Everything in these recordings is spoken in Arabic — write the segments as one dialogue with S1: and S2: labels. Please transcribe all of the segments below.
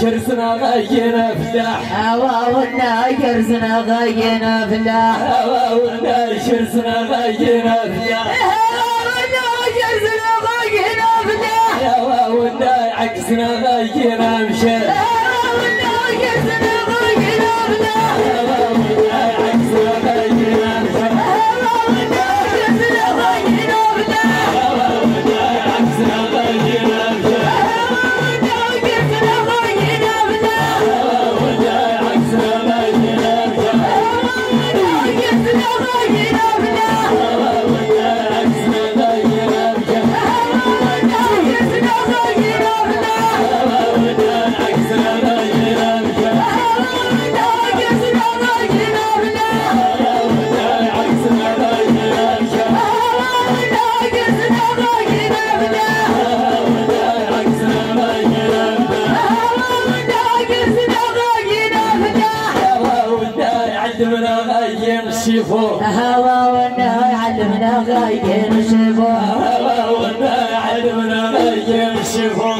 S1: كرسنا غينا فلاح
S2: هواونا كرسنا غينا فلاح
S1: هواونا كرسنا غينا فلاح
S2: هواونا كرسنا غينا فلاح
S1: هواونا عكسنا غينا علمنا غير نشوفو
S2: هوا والنهى علمنا غير نشوفو
S1: هوا والنهى علمنا غير نشوفو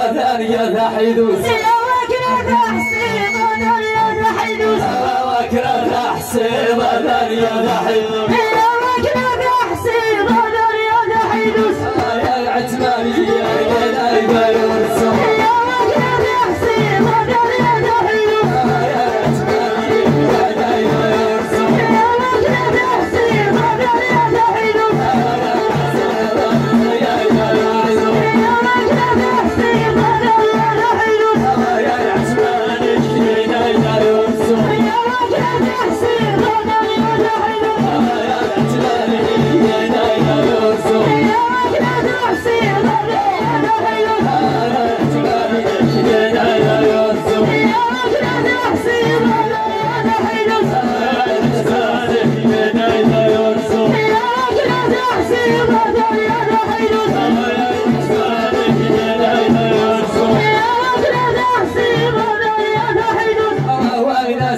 S1: لا ثاني لا حيدوس لا
S2: وكرة لا حسين لا حيدوس
S1: لا حيدوس
S2: لا وكرة حسين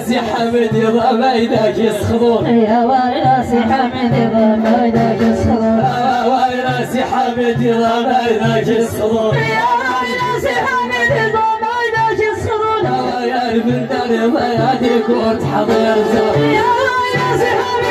S1: راسي حمد يضا ميدك يسخضون
S2: يا واي راسي حمد يضا ميدك يسخضون
S1: يا واي راسي حمد يضا ميدك يسخضون يا
S2: واي راسي حمد يضا ميدك يسخضون
S1: يا من دار ما يديك وتحضر يا
S2: واي راسي حمد